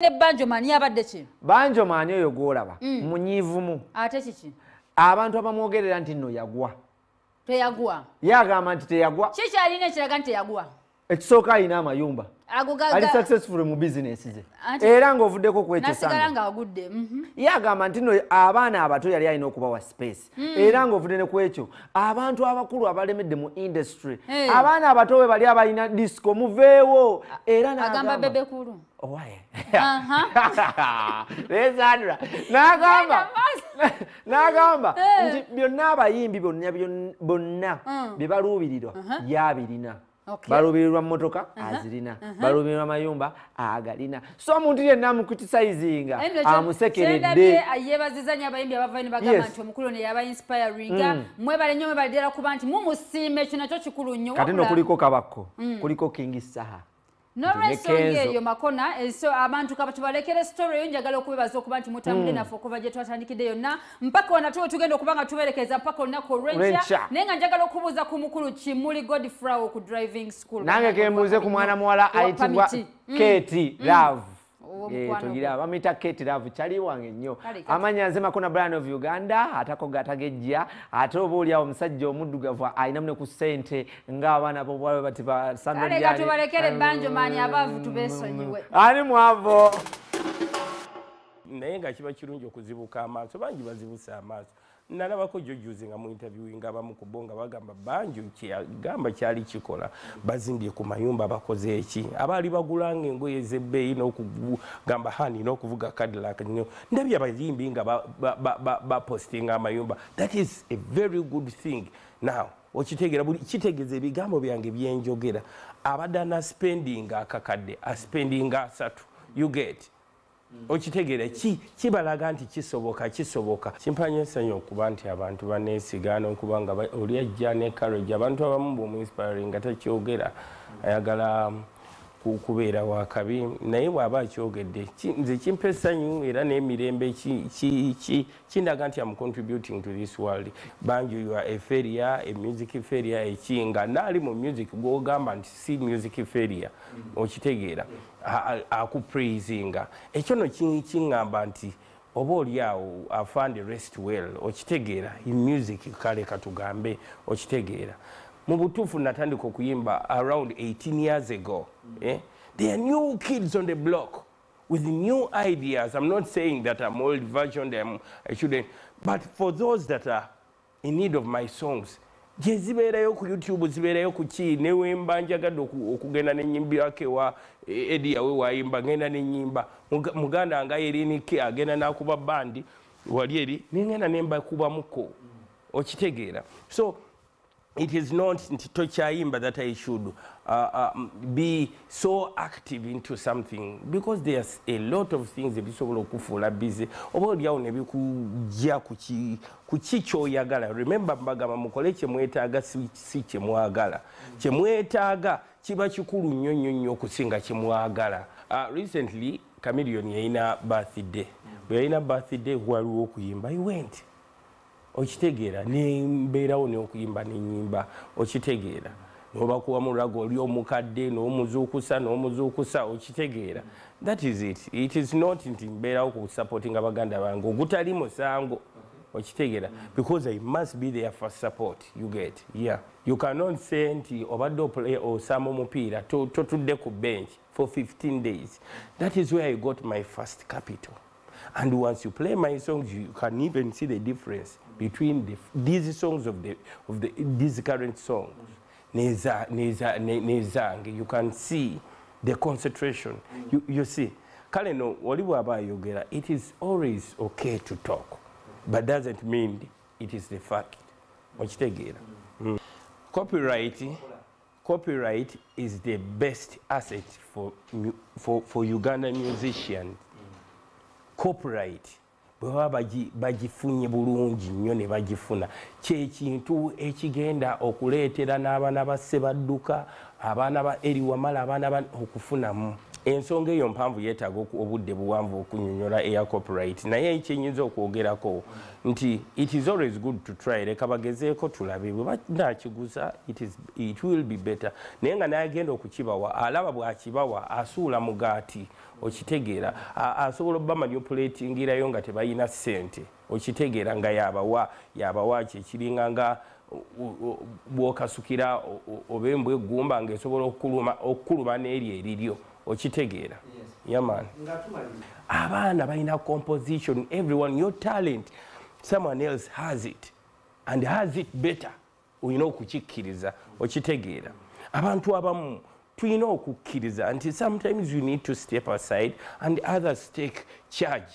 ne banjomani abadde ki? Banjomani oyo gwolaba munyiivumu ate kiki abantu abamwogerera nti nno yagwa. Teyagwa. Ye agamba nti teyagwa. Kikyalina ekiraga nti teyagwa ekisooka alina amayumba ali successful mu bizinesi ze era ng'ovuddeko ku ekyo nasigala nga agudde mhm. ye agamba nti no abaana abato yali alina okubawa space Mm. era ng'ovudde ne ku ekyo abantu abakulu abalemedde mu industry abaana abato we bali abalina disco muveewo era agamba bebekulu Owaye. Aha. lesandra n'agamba n'agamba nti byonna abayimbi byonna byon- bonna Mm. bye baluubirirwa yabirina. Baluubirirwa mmotoka azirina. baluubirirwa mayumba agalina. So omuntu yenna amukritisizinga amusekeredde. Yebaziza nyo abayimbi abavayo ne bagamba nti omukulu ne yaba inspiringa. Mm. mwebale nnyo mwebale ddala kuba nti mumusiima ekyo nakyo kikulu nnyo. Kati no kuliko kabakko Mm. kuliko king saha Kenzo. eyo makona eh, so abantu kaba tubalekere story eyo njagala okubebaza okuba nti mutambule Mm. naffe okuva gye twatandikidde yonna mpaka wanate wetugenda okuba nga tuberekeza mpaka olunaku olwenca naye nga njagala okubuuza ku mukulu kimuli godfrow ku driving school nange kembuuze ku mwana muwala Wa ayitibwa Pamiti. Mm. keti Mm. love tugira bamuyita keti love kyali wange nnyo. Amanya nze makona brian of uganda atako gatagejja ate oba oliawo omusajja omuddugavu ayinamu ne ku ssente ng'abaana bobwawe bati ba kale katubalekere banjo maani abaavu tubeesonyiwe ani mwavo? Naye nga kiba kirungi okuzibuka amaaso bangi bazibusa amaaso nalabako jojuzi nga mu interview nga abamu ku bo nga bagamba bangi kyagamba kyali kikola. Bazimbye ku mayumba bakoze eki abaali bagulanga engoye zebbeeyi n'okugamba hani n'okuvuga cadillac nyo ndabye abayimbi nga bapostinga amayumba. That is a very good thing. Now okitegeera buli kitegeeza ebigambo byange byenjogera abadde anaspendinga akakadde aspendinga asatu. You get okitegeera ki kibalaga nti kisoboka kisoboka. Kimpanya essanyu okuba nti abantu baneesigana okuba nga oli ajja ne courage abantu abamu bwomuinspiring nga takyogera. Ayagala kubeera wakabi naye bw'aba akyogedde. Nze kimpa essanyu era n'emirembe ki- ki- ki- kindaga nti am contributing to this world. Banjo you are a failure a music failure eki nga naali mu music gwogamba nti si music failure. Okitegeera. Akupraisinga ekyo no ki- kiŋŋamba nti oba oli awo afande rest well okitegeera. Music kale katugambe okitegeera mu butuufu natandika okuyimba around 18 years ago eh? there are new kids on the block with new ideas. I'm not saying that i'm old version them i shouldn't but for those that are in need of my songs gye zibeerayo ku youtube zibeerayo ku ki newemba njagadde oku- okugenda nenyimbirako ewa edi yawe wayimba ngenda nenyimba Muga- muganda nga erinike agenda nakuba bandi wali eri nengenda nembakubamuko okitegeera. So it is not tokyayimba that i should uh, uh, be so active into something because there's a lot of things ebisobola okufuula busy. Oba oliawo nebikujja ku ki- ku ki kyoyagala remember mbagamba mukole kyemwetaaga si kyemwagala kyemwetaaga kiba kikulu nnyo nnyo nnyo okusinga kyemwagala Uh, recently camilion yalina birthday. Bwe yalina birthday waliwo okuyimba i went okitegeera nembeerawo n'okuyimba nenyimba okitegeera. Nobakuwa mulago oli omukadde n'omuzuukusa n'omuzuukusa okitegeera. That is it. It is not nti mbeerawo kusupportinga baganda bange ogutali musango okitegeera. Because i must be there for support you get? Yeah. You cannot say nti obadde osamba omupiira to- totudde ku bench for 15 days. That is where i got my first capital And once you play my songs, you can even see the difference between the, these songs of the of the these current songs. Neza, neza, ne- nezange. You can see the concentration. You, you see, kale no wali bw'aba ayogera, it is always okay to talk, but doesn't mean it is the fact. Okitegeera. Mm. Copyright, copyright is the best asset for for for Ugandan musicians. Copyright bwe baba bagi- bagifunye bulungi nnyo ne bagifuna. Kyekintu ekigenda okuleetera n'abaana ba sebadduka abaana ba eri wamala abaana ba okufunamu ensonga eyo mpanvu yeetaaga obudde buwanvu okunyonyola air copyright naye kyenyinza okwogerako nti it is always good to try. Leka bagezeeko tulabe. Bwe banakiguza it, is, it will be better. Naye nga nayagenda okukibawa alaba bwakibawa asuula mugaati okitegeera. Asobola obba manipulatingirayo nga tebalina ssente okitegeera nga yabawa yabawa kyekiringa nga bwokasukira oba embwa eggumba ngaesobola okukuluma n'eryo eriryo okitegeera yaman abaana balina composition everyone your talent. Someone else has it and has it better. Olina okukikkiriza okitegeera abantu abamu tulina okukkiriza nti sometimes you need to step aside and others take charge